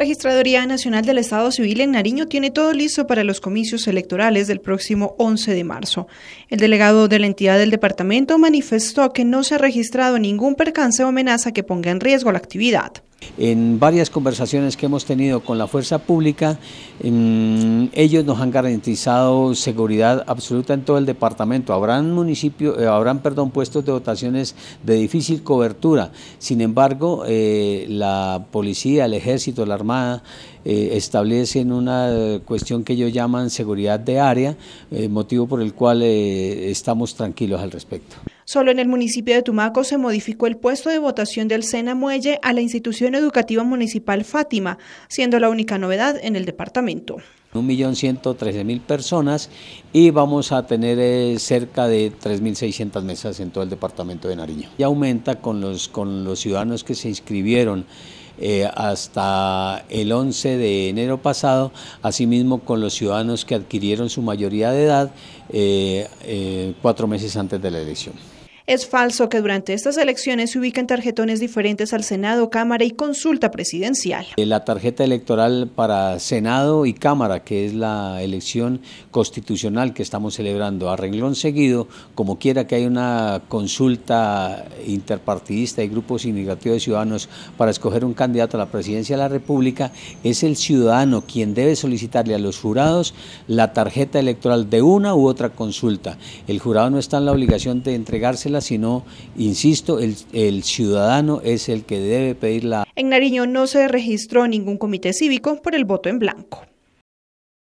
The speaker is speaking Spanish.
Registraduría Nacional del Estado Civil en Nariño tiene todo listo para los comicios electorales del próximo 11 de marzo. El delegado de la entidad del departamento manifestó que no se ha registrado ningún percance o amenaza que ponga en riesgo la actividad. En varias conversaciones que hemos tenido con la fuerza pública, mm, ellos nos han garantizado seguridad absoluta en todo el departamento. Habrán municipios, eh, habrán perdón, puestos de votaciones de difícil cobertura. Sin embargo, eh, la policía, el ejército, la armada eh, establecen una cuestión que ellos llaman seguridad de área, motivo por el cual estamos tranquilos al respecto. Solo en el municipio de Tumaco se modificó el puesto de votación del Sena Muelle a la institución educativa municipal Fátima, siendo la única novedad en el departamento. Un millón ciento trece mil personas y vamos a tener eh, cerca de 3.600 mesas en todo el departamento de Nariño. Y aumenta con los, con los ciudadanos que se inscribieron eh, hasta el 11 de enero pasado, asimismo con los ciudadanos que adquirieron su mayoría de edad eh, cuatro meses antes de la elección. Es falso que durante estas elecciones se ubiquen tarjetones diferentes al Senado, Cámara y consulta presidencial. Eh, la tarjeta electoral para Senado y Cámara, que es la elección constitucional que estamos celebrando a renglón seguido, como quiera que haya una consulta interpartidista y grupos significativos de ciudadanos para escoger un candidato a la presidencia de la República, es el ciudadano quien debe solicitarle a los jurados la tarjeta electoral de una u otra consulta. El jurado no está en la obligación de entregársela sino, insisto, el, el ciudadano es el que debe pedirla. En Nariño no se registró ningún comité cívico por el voto en blanco.